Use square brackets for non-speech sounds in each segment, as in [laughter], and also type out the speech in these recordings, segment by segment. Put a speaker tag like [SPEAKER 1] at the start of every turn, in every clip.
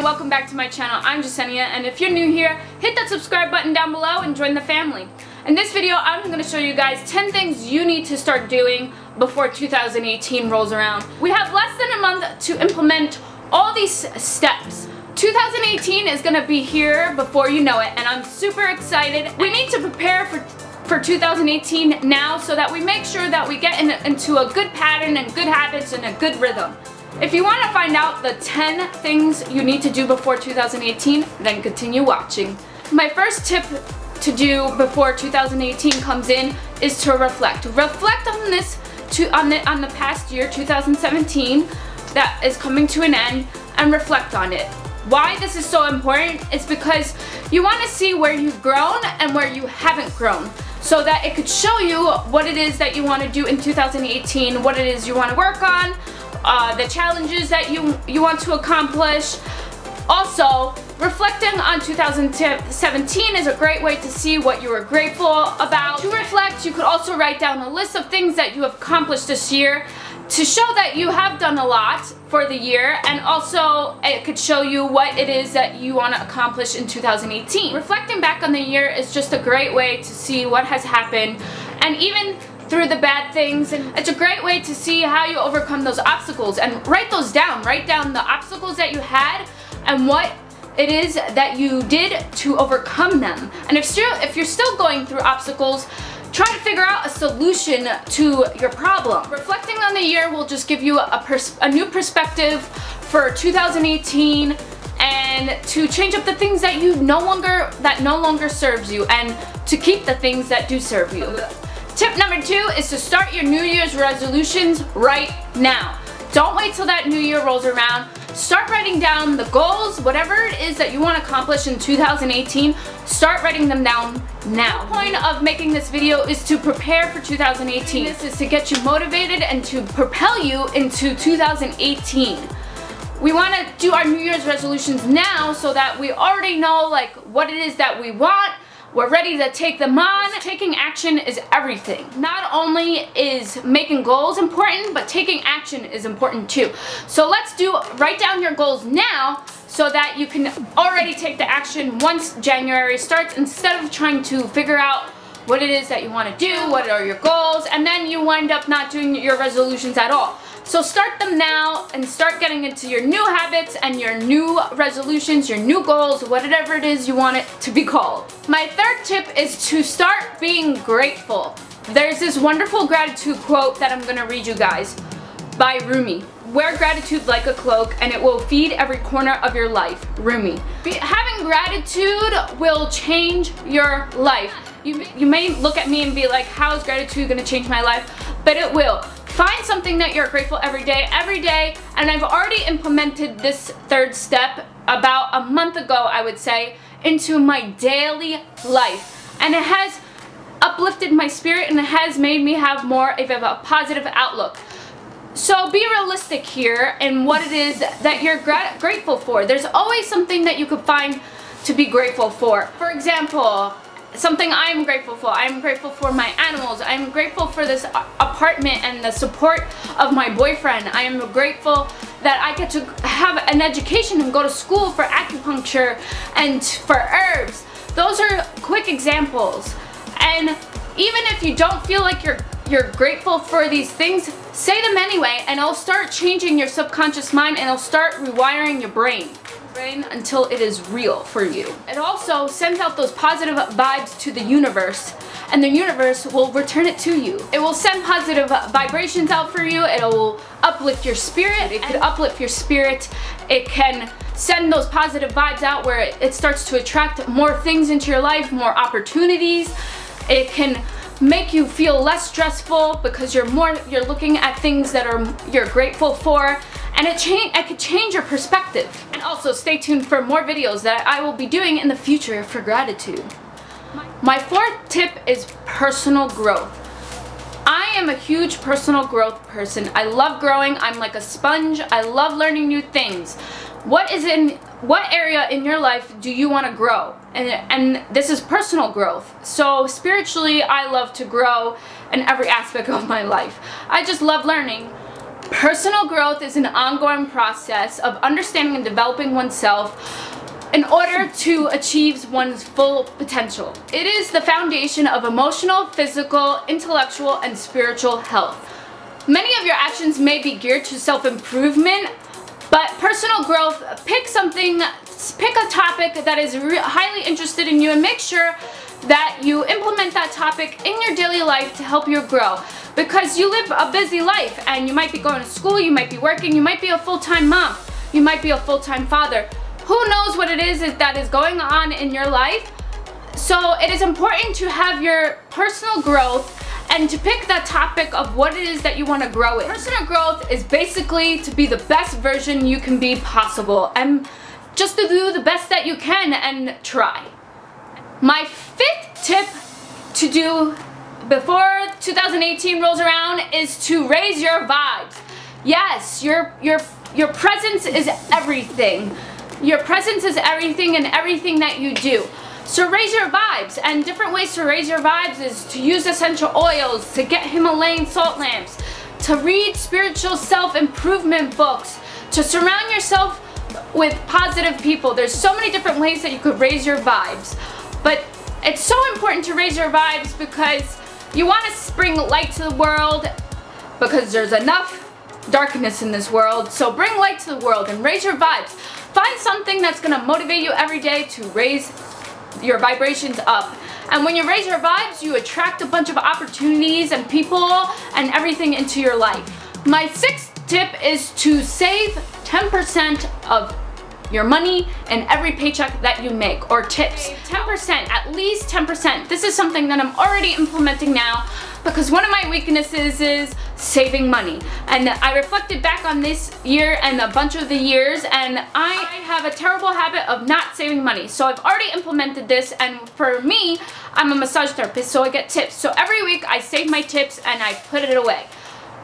[SPEAKER 1] and welcome back to my channel. I'm Jesenia and if you're new here, hit that subscribe button down below and join the family. In this video, I'm going to show you guys 10 things you need to start doing before 2018 rolls around. We have less than a month to implement all these steps. 2018 is going to be here before you know it and I'm super excited. We need to prepare for for 2018 now so that we make sure that we get in, into a good pattern and good habits and a good rhythm. If you want to find out the 10 things you need to do before 2018, then continue watching. My first tip to do before 2018 comes in is to reflect. Reflect on this to on the on the past year 2017 that is coming to an end and reflect on it. Why this is so important is because you want to see where you've grown and where you haven't grown so that it could show you what it is that you want to do in 2018, what it is you want to work on, uh, the challenges that you, you want to accomplish. Also, reflecting on 2017 is a great way to see what you were grateful about. To reflect, you could also write down a list of things that you have accomplished this year to show that you have done a lot for the year and also it could show you what it is that you want to accomplish in 2018. Reflecting back on the year is just a great way to see what has happened and even through the bad things and it's a great way to see how you overcome those obstacles and write those down. Write down the obstacles that you had and what it is that you did to overcome them. And if, still, if you're still going through obstacles, try to figure out a solution to your problem. Reflecting on the year will just give you a, a new perspective for 2018 and to change up the things that you no longer that no longer serves you and to keep the things that do serve you. Tip number two is to start your New Year's resolutions right now. Don't wait till that new year rolls around. Start writing down the goals, whatever it is that you want to accomplish in 2018, start writing them down now. The point of making this video is to prepare for 2018. This is to get you motivated and to propel you into 2018. We want to do our New Year's resolutions now so that we already know like what it is that we want, we're ready to take them on. Taking action is everything. Not only is making goals important, but taking action is important too. So let's do, write down your goals now so that you can already take the action once January starts instead of trying to figure out what it is that you want to do, what are your goals, and then you wind up not doing your resolutions at all. So start them now and start getting into your new habits and your new resolutions, your new goals, whatever it is you want it to be called. My third tip is to start being grateful. There's this wonderful gratitude quote that I'm gonna read you guys by Rumi. Wear gratitude like a cloak and it will feed every corner of your life. Rumi. Having gratitude will change your life. You, you may look at me and be like, how is gratitude gonna change my life? But it will. Find something that you're grateful every day, every day, and I've already implemented this third step about a month ago, I would say, into my daily life. And it has uplifted my spirit and it has made me have more of a positive outlook. So be realistic here in what it is that you're grateful for. There's always something that you could find to be grateful for. For example, something I'm grateful for. I'm grateful for my animals. I'm grateful for this apartment and the support of my boyfriend. I am grateful that I get to have an education and go to school for acupuncture and for herbs. Those are quick examples. And even if you don't feel like you're you're grateful for these things, say them anyway and it'll start changing your subconscious mind and it'll start rewiring your brain brain until it is real for you. It also sends out those positive vibes to the universe and the universe will return it to you. It will send positive vibrations out for you. It will uplift your spirit. It could uplift your spirit. It can send those positive vibes out where it starts to attract more things into your life, more opportunities. It can make you feel less stressful because you're more you're looking at things that are you're grateful for and it change I could change your perspective. And also stay tuned for more videos that I will be doing in the future for gratitude. My fourth tip is personal growth. I am a huge personal growth person. I love growing. I'm like a sponge. I love learning new things. What is in what area in your life do you want to grow? And and this is personal growth. So spiritually, I love to grow in every [laughs] aspect of my life. I just love learning Personal growth is an ongoing process of understanding and developing oneself in order to achieve one's full potential. It is the foundation of emotional, physical, intellectual, and spiritual health. Many of your actions may be geared to self-improvement, but personal growth, pick something, pick a topic that is highly interested in you and make sure that you implement that topic in your daily life to help you grow. Because you live a busy life and you might be going to school, you might be working, you might be a full-time mom, you might be a full-time father. Who knows what it is that is going on in your life? So it is important to have your personal growth and to pick that topic of what it is that you want to grow in. Personal growth is basically to be the best version you can be possible and just to do the best that you can and try. My fifth tip to do before 2018 rolls around is to raise your vibes. Yes, your your your presence is everything. Your presence is everything and everything that you do. So raise your vibes and different ways to raise your vibes is to use essential oils, to get Himalayan salt lamps, to read spiritual self-improvement books, to surround yourself with positive people. There's so many different ways that you could raise your vibes. But it's so important to raise your vibes because you want to bring light to the world because there's enough darkness in this world. So bring light to the world and raise your vibes. Find something that's going to motivate you every day to raise your vibrations up. And when you raise your vibes, you attract a bunch of opportunities and people and everything into your life. My sixth tip is to save 10% of your money and every paycheck that you make or tips. 10%, at least 10%. This is something that I'm already implementing now because one of my weaknesses is saving money. And I reflected back on this year and a bunch of the years and I have a terrible habit of not saving money. So I've already implemented this and for me, I'm a massage therapist so I get tips. So every week I save my tips and I put it away.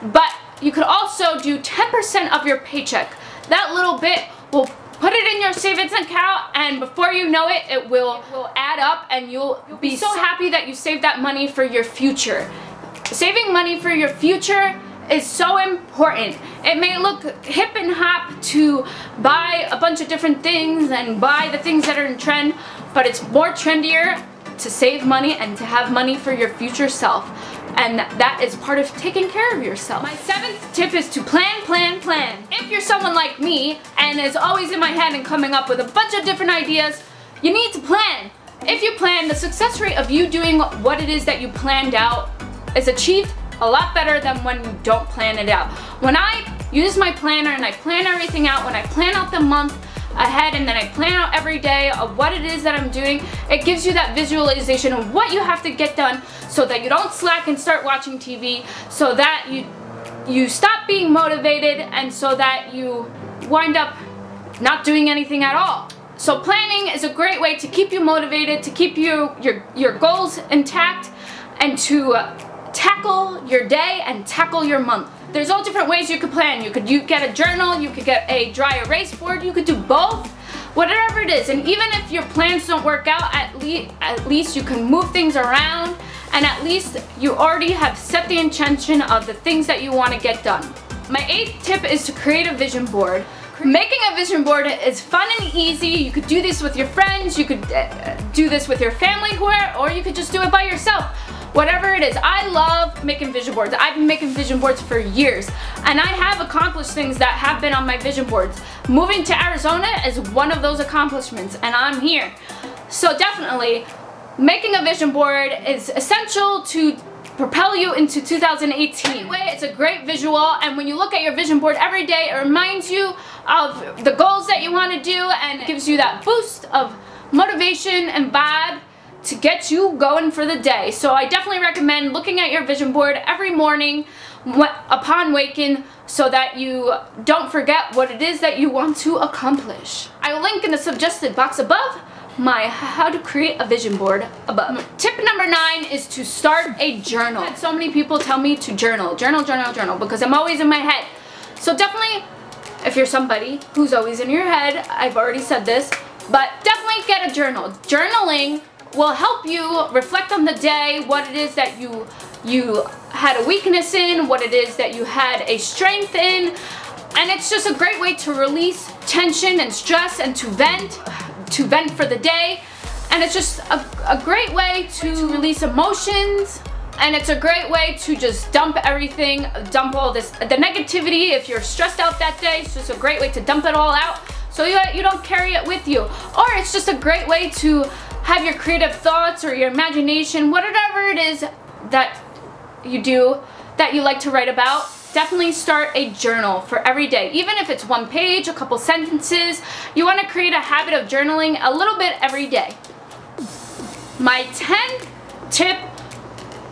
[SPEAKER 1] But you could also do 10% of your paycheck. That little bit will put it in your savings account and before you know it, it will, it will add up and you'll, you'll be so happy that you saved that money for your future. Saving money for your future is so important. It may look hip and hop to buy a bunch of different things and buy the things that are in trend, but it's more trendier to save money and to have money for your future self. And that is part of taking care of yourself. My seventh tip is to plan, plan, plan. If you're someone like me and is always in my head and coming up with a bunch of different ideas, you need to plan. If you plan, the success rate of you doing what it is that you planned out is achieved a lot better than when you don't plan it out. When I use my planner and I plan everything out, when I plan out the month ahead and then I plan out every day of what it is that I'm doing, it gives you that visualization of what you have to get done so that you don't slack and start watching TV, so that you you stop being motivated and so that you wind up not doing anything at all. So planning is a great way to keep you motivated, to keep you your your goals intact and to tackle your day and tackle your month. There's all different ways you could plan. You could you get a journal, you could get a dry erase board, you could do both, whatever it is. And even if your plans don't work out, at, at least you can move things around and at least you already have set the intention of the things that you want to get done. My eighth tip is to create a vision board. Making a vision board is fun and easy. You could do this with your friends, you could uh, do this with your family, or you could just do it by yourself whatever it is. I love making vision boards. I've been making vision boards for years and I have accomplished things that have been on my vision boards. Moving to Arizona is one of those accomplishments and I'm here. So definitely making a vision board is essential to propel you into 2018. It's a great visual and when you look at your vision board every day, it reminds you of the goals that you want to do and gives you that boost of motivation and vibe to get you going for the day. So I definitely recommend looking at your vision board every morning upon waking so that you don't forget what it is that you want to accomplish. I will link in the suggested box above my how to create a vision board above. Tip number nine is to start a journal. so many people tell me to journal, journal, journal, journal because I'm always in my head. So definitely if you're somebody who's always in your head, I've already said this, but definitely get a journal. Journaling will help you reflect on the day, what it is that you you had a weakness in, what it is that you had a strength in. And it's just a great way to release tension and stress and to vent, to vent for the day. And it's just a, a great way to release emotions, and it's a great way to just dump everything, dump all this, the negativity. If you're stressed out that day, it's just a great way to dump it all out so you, you don't carry it with you. Or it's just a great way to have your creative thoughts or your imagination, whatever it is that you do that you like to write about, definitely start a journal for every day. Even if it's one page, a couple sentences, you want to create a habit of journaling a little bit every day. My 10th tip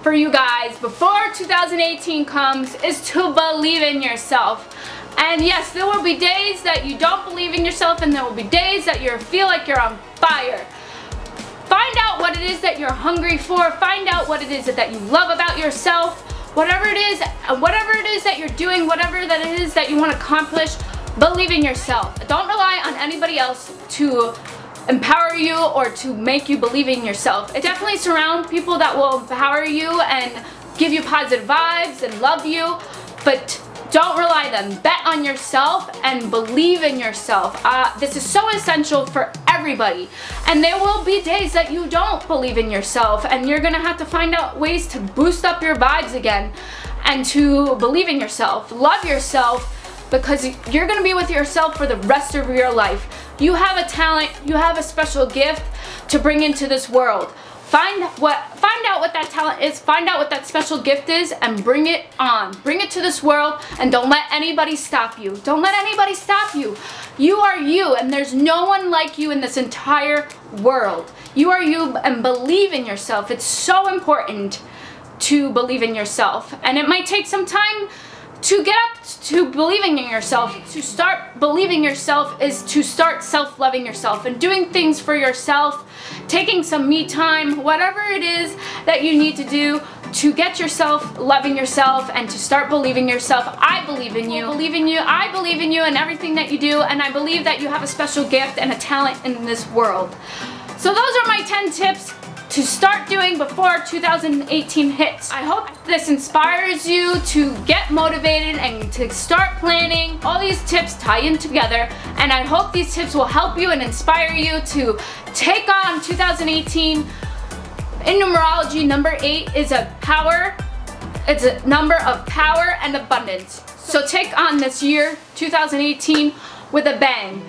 [SPEAKER 1] for you guys before 2018 comes is to believe in yourself. And yes, there will be days that you don't believe in yourself and there will be days that you feel like you're on fire. Find out what it is that you're hungry for. Find out what it is that you love about yourself. Whatever it is, uh, whatever it is that you're doing, whatever that it is that you want to accomplish, believe in yourself. Don't rely on anybody else to empower you or to make you believe in yourself. It definitely surround people that will empower you and give you positive vibes and love you, but don't rely them. Bet on yourself and believe in yourself. Uh, this is so essential for everybody. And there will be days that you don't believe in yourself and you're gonna have to find out ways to boost up your vibes again and to believe in yourself. Love yourself because you're gonna be with yourself for the rest of your life. You have a talent, you have a special gift to bring into this world. Find what find out what that talent is, find out what that special gift is and bring it on. Bring it to this world and don't let anybody stop you. Don't let anybody stop you. You are you and there's no one like you in this entire world. You are you and believe in yourself. It's so important to believe in yourself. And it might take some time to get up to believing in yourself, to start believing yourself is to start self-loving yourself and doing things for yourself, taking some me time, whatever it is that you need to do to get yourself loving yourself and to start believing yourself. I believe in you. I believe in you. I believe in you and everything that you do and I believe that you have a special gift and a talent in this world. So those are my 10 tips to start doing before 2018 hits. I hope this inspires you to get motivated and to start planning. All these tips tie in together and I hope these tips will help you and inspire you to take on 2018. In numerology, number eight is a power, it's a number of power and abundance. So take on this year, 2018, with a bang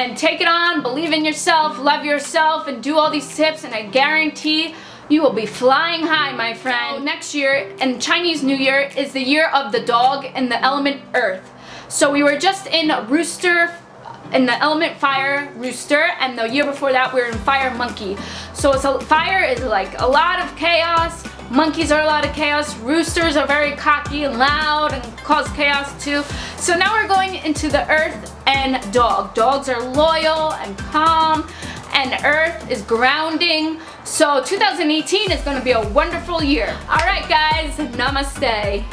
[SPEAKER 1] and take it on, believe in yourself, love yourself, and do all these tips, and I guarantee you will be flying high, my friend. Oh. Next year, and Chinese New Year, is the year of the dog and the element earth. So we were just in rooster, in the element fire rooster, and the year before that we were in fire monkey. So it's a, fire is like a lot of chaos, monkeys are a lot of chaos, roosters are very cocky and loud and cause chaos too. So now we're going into the earth and dog. Dogs are loyal and calm and earth is grounding. So 2018 is gonna be a wonderful year. All right guys, namaste.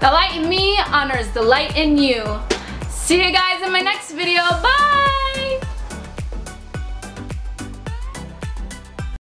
[SPEAKER 1] The light in me honors the light in you. See you guys in my next video, bye!